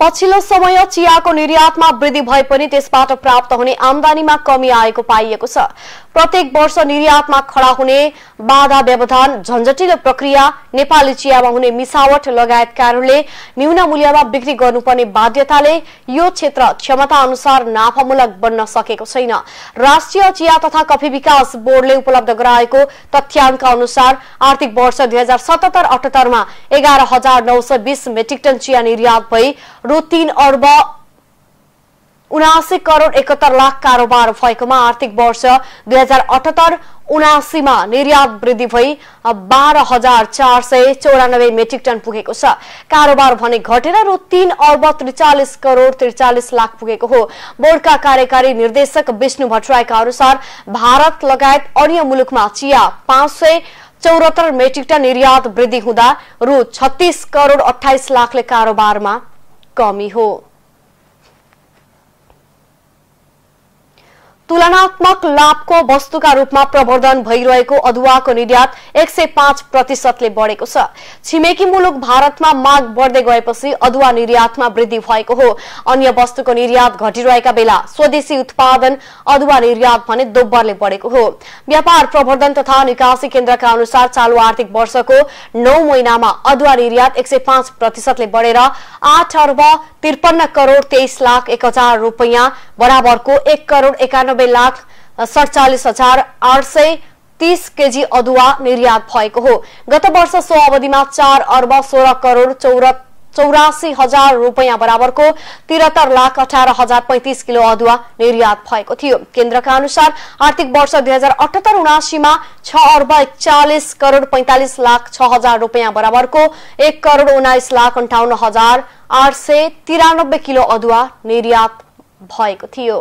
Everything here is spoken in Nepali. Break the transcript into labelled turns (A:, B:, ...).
A: पछिल्लो समय चियाको निर्यातमा वृद्धि भए पनि त्यसबाट प्राप्त हुने आमदानीमा कमी आएको पाइएको छ। प्रत्येक वर्ष निर्यातमा खडा हुने बाधा व्यवधान झन्झटिलो प्रक्रिया नेपाली चियामा हुने मिसावट लगायत कारणले न्यून मूल्यमा बिक्री गर्नुपर्ने बाध्यताले यो क्षेत्र क्षमता अनुसार नाफामूलक बन्न सकेको छैन। राष्ट्रिय चिया तथा कफी विकास बोर्डले उपलब्ध गराएको तथ्याङ्क अनुसार आर्थिक वर्ष दुई हजार सतहत्तर अठहत्तरमा एघार हजार नौ सय बिस मेट्रिक टन चिया निर्यात भई रु तीन अर्ब उनासी करोड एकहत्तर लाख कारोबार भएकोमा आर्थिक वर्ष दुई हजार अठहत्तर उनासीमा निर्यात वृद्धि भई बाह्र हजार चार सय चौरानब्बे मेट्रिक टन पुगेको छ कारोबार भने घटेर रु तीन अर्ब त्रिचालिस करोड त्रिचालिस लाख पुगेको हो बोर्डका कार्यकारी निर्देशक विष्णु भट्टराईका अनुसार भारत लगायत अन्य मुलुकमा चिया पाँच सय चौरात्तर मेट्रिक टन निर्यात वृद्धि हुँदा रु छत्तीस करोड अठाइस लाखले कारोबारमा कमी हो। तुलनात्मक लाभको वस्तुका रूपमा प्रवर्धन भइरहेको अदुवाको निर्यात एक सय पाँच प्रतिशतले बढेको छ। छिमेकी मुलुक भारतमा माग बढ्दै गएपछि अदुवा निर्यातमा वृद्धि भएको हो। अन्य वस्तुको निर्यात घटिरहेका बेला स्वदेशी उत्पादन अदुवा निर्यात भने दोब्बरले बढेको हो। व्यापार प्रवर्धन तथा निकासी केन्द्रका अनुसार चालु आर्थिक वर्षको नौ महिनामा अदुवा निर्यात एक प्रतिशतले बढेर आठ अर्ब त्रिपन्न करोड तेइस लाख एक हजार रुपियाँ बराबरको एक करोड एकानब्बे लाख सडचालिस हजार आठ सय तीस केजी अदुवा निर्यात भएको हो। गत वर्ष सो अवधिमा चार अर्ब सोह्र करोड चौर चौरासी हजार रुपियाँ बराबरको तिहत्तर लाख अठार हजार पैंतिस किलो अदुवा निर्यात भएको थियो। केन्द्रका अनुसार आर्थिक वर्ष दुई हजार अठहत्तर उनासीमा छ अर्ब एकचालिस करोड पैंतालिस लाख छ हजार रुपियाँ बराबरको एक करोड उन्नाइस लाख अन्ठाउन्न हजार आठ सय तिरानब्बे किलो अदुवा निर्यात भएको थियो।